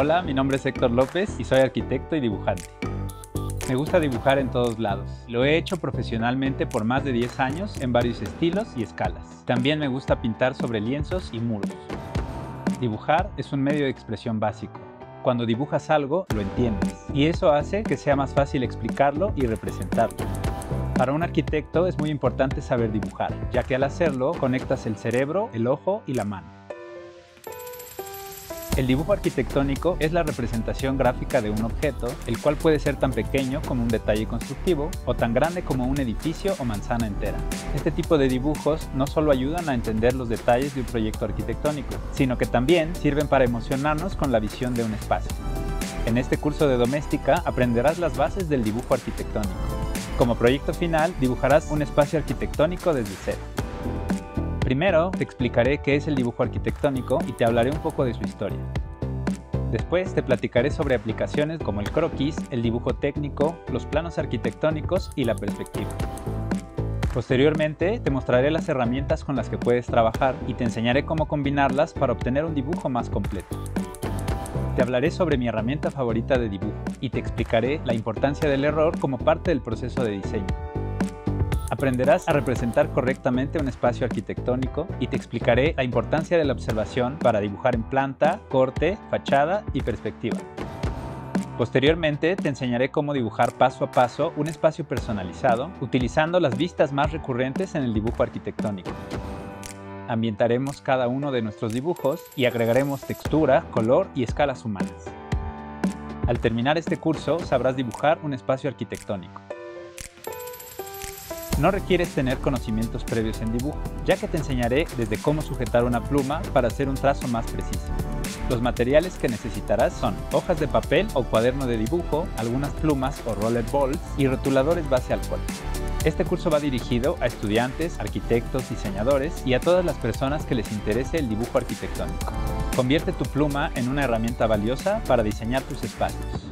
Hola, mi nombre es Héctor López y soy arquitecto y dibujante. Me gusta dibujar en todos lados. Lo he hecho profesionalmente por más de 10 años en varios estilos y escalas. También me gusta pintar sobre lienzos y muros. Dibujar es un medio de expresión básico. Cuando dibujas algo, lo entiendes. Y eso hace que sea más fácil explicarlo y representarlo. Para un arquitecto es muy importante saber dibujar, ya que al hacerlo conectas el cerebro, el ojo y la mano. El dibujo arquitectónico es la representación gráfica de un objeto, el cual puede ser tan pequeño como un detalle constructivo o tan grande como un edificio o manzana entera. Este tipo de dibujos no solo ayudan a entender los detalles de un proyecto arquitectónico, sino que también sirven para emocionarnos con la visión de un espacio. En este curso de doméstica aprenderás las bases del dibujo arquitectónico. Como proyecto final, dibujarás un espacio arquitectónico desde cero. Primero te explicaré qué es el dibujo arquitectónico y te hablaré un poco de su historia. Después te platicaré sobre aplicaciones como el croquis, el dibujo técnico, los planos arquitectónicos y la perspectiva. Posteriormente te mostraré las herramientas con las que puedes trabajar y te enseñaré cómo combinarlas para obtener un dibujo más completo. Te hablaré sobre mi herramienta favorita de dibujo y te explicaré la importancia del error como parte del proceso de diseño. Aprenderás a representar correctamente un espacio arquitectónico y te explicaré la importancia de la observación para dibujar en planta, corte, fachada y perspectiva. Posteriormente te enseñaré cómo dibujar paso a paso un espacio personalizado utilizando las vistas más recurrentes en el dibujo arquitectónico. Ambientaremos cada uno de nuestros dibujos y agregaremos textura, color y escalas humanas. Al terminar este curso sabrás dibujar un espacio arquitectónico. No requieres tener conocimientos previos en dibujo, ya que te enseñaré desde cómo sujetar una pluma para hacer un trazo más preciso. Los materiales que necesitarás son hojas de papel o cuaderno de dibujo, algunas plumas o rollerballs y rotuladores base alcohol. Este curso va dirigido a estudiantes, arquitectos, diseñadores y a todas las personas que les interese el dibujo arquitectónico. Convierte tu pluma en una herramienta valiosa para diseñar tus espacios.